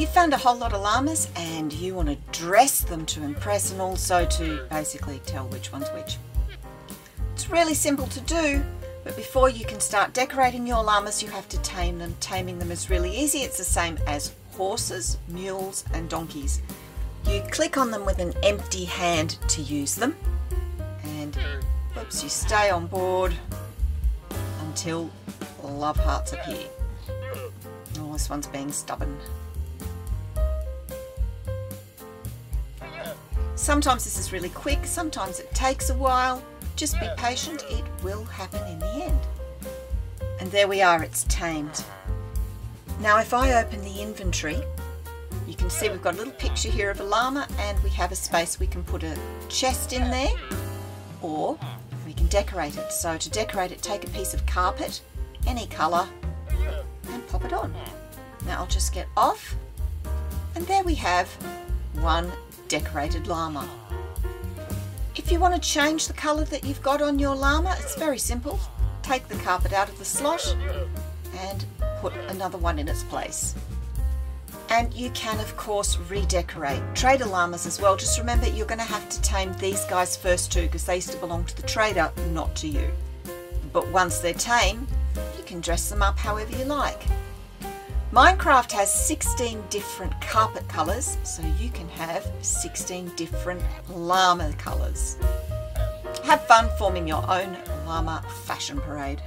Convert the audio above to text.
You found a whole lot of llamas and you want to dress them to impress and also to basically tell which one's which. It's really simple to do, but before you can start decorating your llamas, you have to tame them. Taming them is really easy. It's the same as horses, mules, and donkeys. You click on them with an empty hand to use them, and oops, you stay on board until love hearts appear. Oh, this one's being stubborn. Sometimes this is really quick, sometimes it takes a while. Just be patient, it will happen in the end. And there we are, it's tamed. Now if I open the inventory, you can see we've got a little picture here of a llama and we have a space we can put a chest in there or we can decorate it. So to decorate it, take a piece of carpet, any colour, and pop it on. Now I'll just get off and there we have one decorated llama. If you want to change the colour that you've got on your llama, it's very simple. Take the carpet out of the slot and put another one in its place. And you can of course redecorate. Trader llamas as well. Just remember you're going to have to tame these guys first too because they used to belong to the trader, not to you. But once they're tame, you can dress them up however you like. Minecraft has 16 different carpet colours, so you can have 16 different llama colours. Have fun forming your own llama fashion parade.